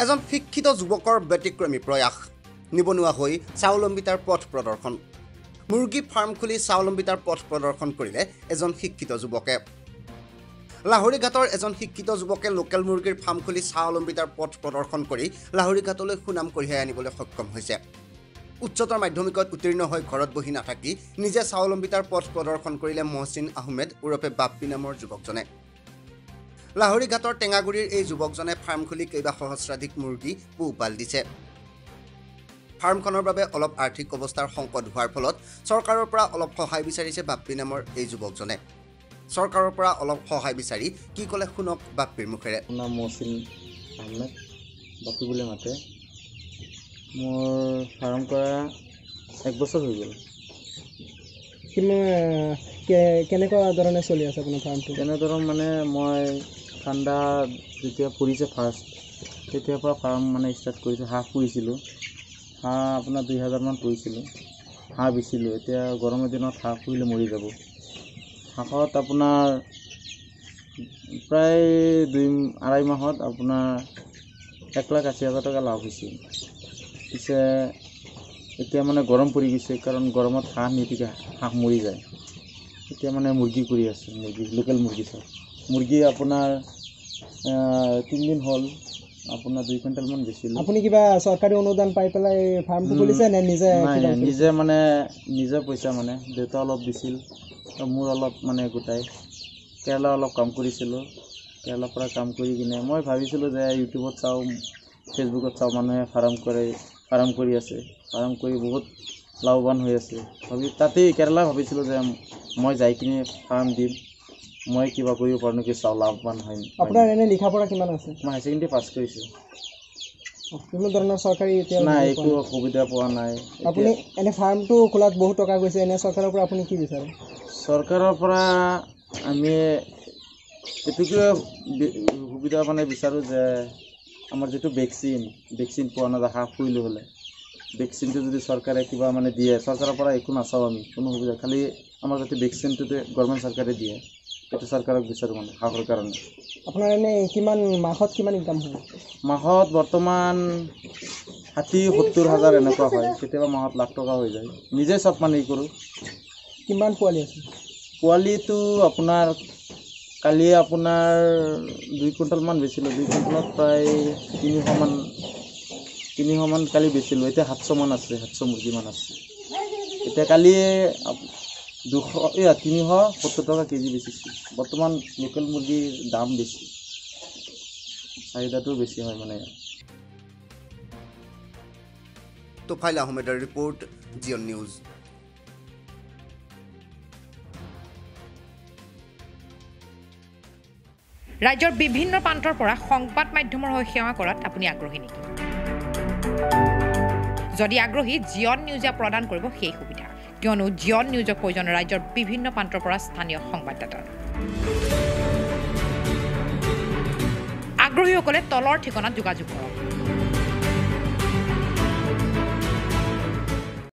এজন শিক্ষিত যুৱকৰ ব্যতিক্ৰমী প্ৰয়াস নিবনুৱা হৈ স্বাৱলম্বিতাৰ পথ প্ৰদৰ্শন। মুৰ্গী ফাৰ্ম খুলি স্বাৱলম্বিতাৰ পথ প্ৰদৰ্শন কৰিলে এজন শিক্ষিত যুৱকে। লাহৰীঘাটৰ এজন শিক্ষিত যুৱকে লোকেল মুৰ্গীৰ ফাৰ্ম খুলি স্বাৱলম্বিতাৰ পথ প্ৰদৰ্শন কৰি লাহৰীঘাটলৈ সুনাম কঢ়িয়াই আনিবলৈ সক্ষম হৈছে। উচ্চতৰ মাধ্যমিকত উত্তীৰ্ণ হৈ ঘৰত বহি নাথাকি নিজে স্বাৱলম্বিতাৰ পথ প্ৰদৰ্শন কৰিলে মহচিন আহমেদ ওৰফে বাপ্পী নামৰ যুৱকজনে। লাহৰীঘাটৰ টেঙাগুৰিৰ এই যুৱকজনে ফাৰ্ম খুলি কেইবা সহস্ৰাধিক মুৰ্গী পোহপাল দিছে। ফাৰ্মখনৰ বাবে অলপ আৰ্থিক অৱস্থাৰ সংকট হোৱাৰ ফলত চৰকাৰৰ পৰা অলপ সহায় বিচাৰিছে বাপ্পী নামৰ এই যুৱকজনে। চৰকাৰৰ পৰা অলপ সহায় বিচাৰি কি ক'লে শুনক বাপ্পীৰ মুখেৰে। নাম মহচিন আহমেদ বাপী বুলি মাতে। মোৰ ফাৰ্ম কৰা এক বছৰ হৈ গ'ল। কিমান কেনেকুৱা ধৰণে চলি আছে আপোনাৰ ফাৰ্মটো তেনেধৰণ মানে মই ঠাণ্ডা যেতিয়া পৰিছে ফাৰ্ষ্ট তেতিয়াৰ পৰা ফাৰ্ম মানে ষ্টাৰ্ট কৰিছোঁ হাঁহ পুহিছিলোঁ। হাঁহ আপোনাৰ দুই হাজাৰমান পুহিছিলোঁ। হাঁহ বেচিলোঁ এতিয়া গৰমৰ দিনত হাঁহ পুহিলে মৰি যাব। হাঁহত আপোনাৰ প্ৰায় দুই আঢ়াই মাহত আপোনাৰ এক লাখ আশী হাজাৰ টকা লাভ হৈছে। পিছে এতিয়া মানে গৰম পৰি গৈছে কাৰণ গৰমত হাঁহ নিপিকে হাঁহ মৰি যায়। এতিয়া মানে মুৰ্গী কৰি আছোঁ মুৰ্গী লোকেল মুৰ্গী চব। মুৰ্গী আপোনাৰ তিনিদিন হ'ল আপোনাৰ দুই কুইণ্টেলমান বেচিলোঁ। আপুনি কিবা চৰকাৰী অনুদান পাই পেলাই ফাৰ্মটো খুলিছে নে নিজে? নিজে মানে নিজে পইচা মানে দেউতা অলপ দিছিল মোৰ অলপ মানে গোটাই। কেৰেলা অলপ কাম কৰিছিলোঁ কেৰেলাৰ পৰা কাম কৰি কিনে মই ভাবিছিলোঁ যে ইউটিউবত চাওঁ ফেচবুকত চাওঁ মানুহে ফাৰ্ম কৰে। ফাৰ্ম কৰি আছে ফাৰ্ম কৰি বহুত লাভৱান হৈ আছে। ভাবি তাতেই কেৰেলা ভাবিছিলোঁ যে মই যাই কিনে ফাৰ্ম দিম মই কিবা কৰিব পাৰোঁ নেকি চাওঁ লাভৱান হয় আপোনাৰ এনে লিখা পঢ়া কিমান আছে? মই হায়াৰ ছেকেণ্ডেৰী পাছ কৰিছোঁ। কোনো ধৰণৰ চৰকাৰী এতিয়া নাই একো সুবিধা পোৱা নাই। আপুনি এনে ফাৰ্মটো খোলাত বহুত টকা গৈছে এনে চৰকাৰৰ পৰা আপুনি কি বিচাৰে? চৰকাৰৰ পৰা আমি এইটোকে সুবিধা মানে বিচাৰোঁ যে আমাৰ যিটো ভেকচিন ভেকচিন পোৱা নাযায় হাঁহ পুহিলে হ'লে ভেকচিনটো যদি চৰকাৰে কিবা মানে দিয়ে চৰকাৰৰ পৰা একো নাচাওঁ আমি কোনো সুবিধা খালি আমাৰ যাতে ভেকচিনটোতে গভৰ্ণমেণ্ট চৰকাৰে দিয়ে সেইটো চৰকাৰক বিচাৰোঁ মানে হাঁহৰ কাৰণে। আপোনাৰ এনে কিমান মাহত কিমান ইনকাম হয় মাহত বৰ্তমান ষাঠি সত্তৰ হাজাৰ এনেকুৱা হয় কেতিয়াবা মাহত লাখ টকা হৈ যায়। নিজে চব মানে কৰোঁ। কিমান পোৱালি আছে? পোৱালিটো আপোনাৰ কালি আপোনাৰ দুই কুইণ্টেলমান বেচিলোঁ। দুই কুইণ্টেলত প্ৰায় তিনিশমান তিনিশমান কালি বেচিলোঁ। এতিয়া সাতশমান আছে সাতশ মুৰ্গীমান আছে। এতিয়া কালি দুশ এয়া তিনিশ সত্তৰ টকা কেজি বেচিছোঁ। বৰ্তমান লোকেল মুৰ্গীৰ দাম বেছি। চাহিদাটো বেছি হয় মানে। তোফাইল আহমেদৰ ৰিপৰ্ট জিঅন নিউজ। ৰাজ্যৰ বিভিন্ন প্ৰান্তৰ পৰা সংবাদ মাধ্যমৰ হৈ সেৱা কৰাত আপুনি আগ্ৰহী নেকি? যদি আগ্ৰহী জিয়ন নিউজে প্ৰদান কৰিব সেই সুবিধা। কিয়নো জিয়ন নিউজৰ প্ৰয়োজন ৰাজ্যৰ বিভিন্ন প্ৰান্তৰ পৰা স্থানীয় সংবাদদাতাৰ। আগ্ৰহীসকলে তলৰ ঠিকনাত যোগাযোগ কৰক।